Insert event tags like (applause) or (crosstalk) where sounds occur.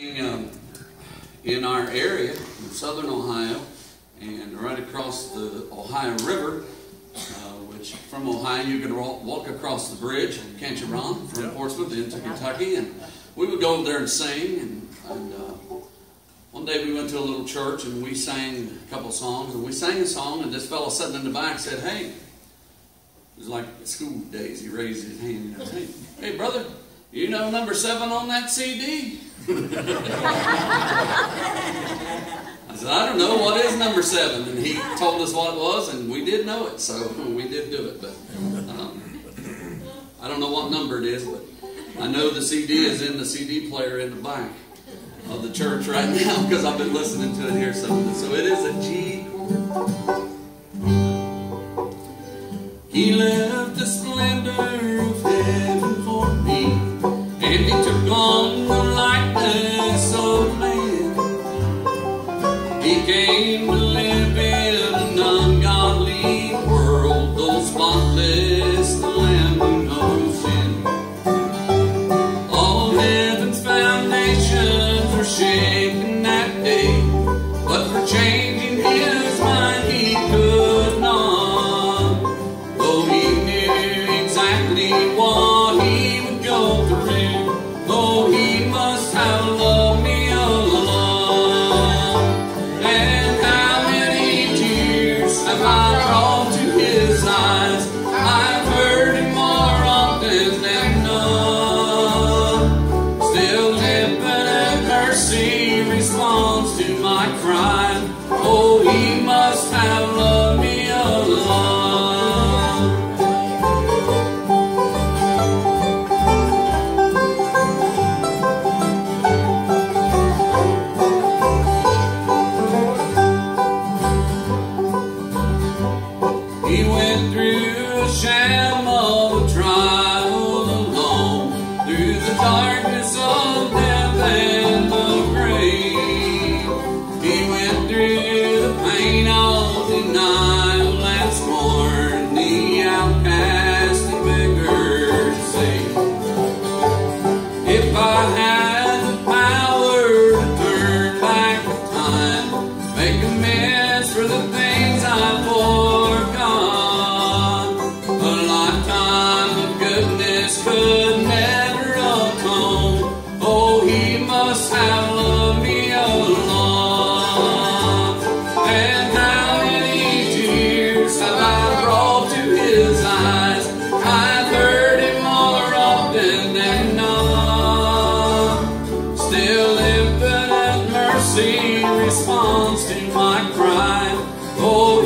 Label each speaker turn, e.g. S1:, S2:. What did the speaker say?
S1: Um, in our area, in southern Ohio, and right across the Ohio River, uh, which from Ohio you can walk across the bridge, can't you, Ron, from
S2: Yep.
S1: Portsmouth into Kentucky, and we would go there and sing. And, and uh, one day we went to a little church and we sang a couple songs, and we sang a song, and this fellow sitting in the back said, "Hey." It was like school days. He raised his hand and said, "Hey, brother, you know number seven on that CD?" I said, I don't know, what is number seven? And he told us what it was, and we did know it, so we did do it. But um, I don't know what number it is, but I know the CD is in the CD player in the back of the church right (laughs) now because I've been listening to it here. So, so it is a G. chord. He left the splendor must have loved me alone. He went through a sham mercy responds to my cry. Oh,